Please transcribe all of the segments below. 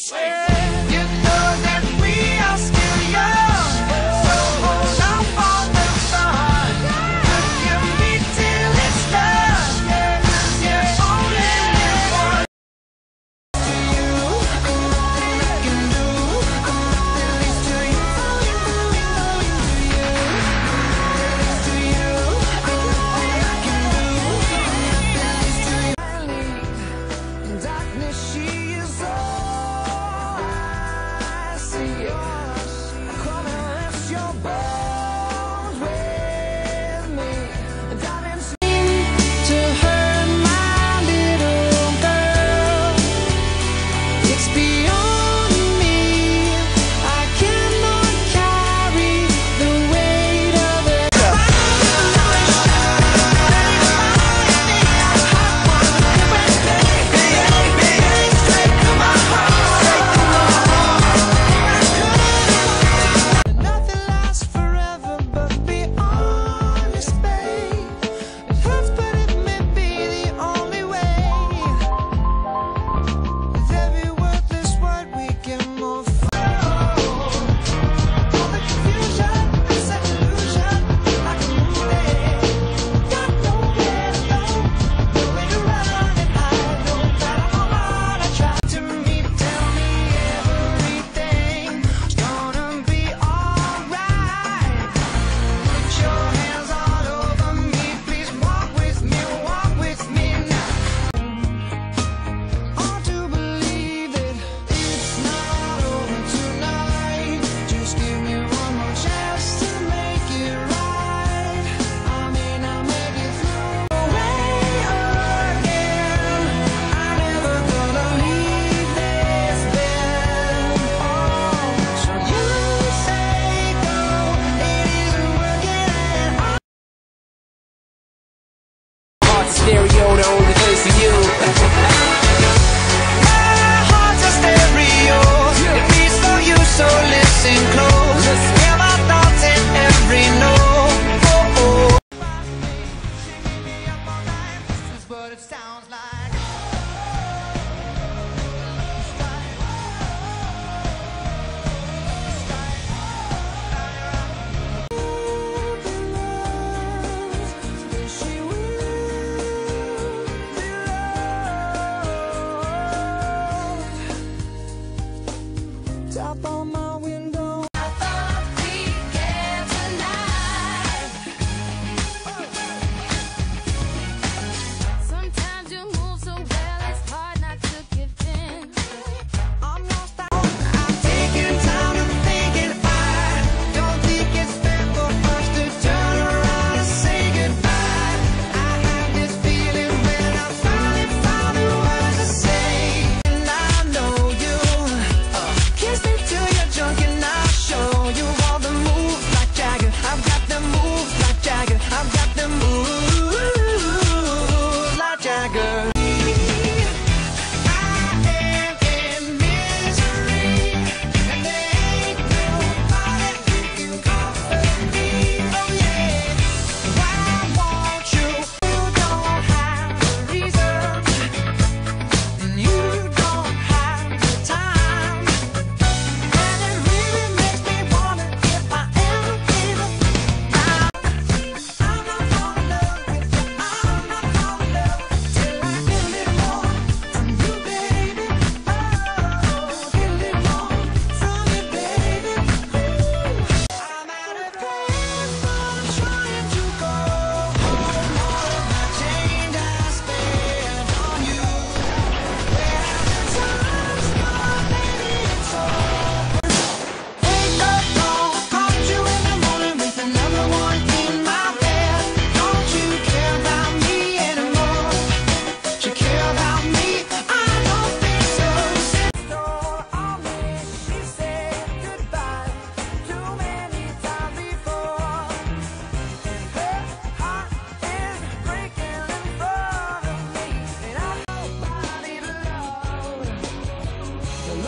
safe. see it.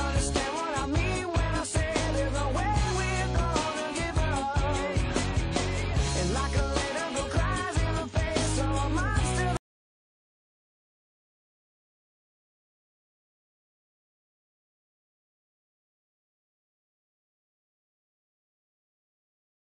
understand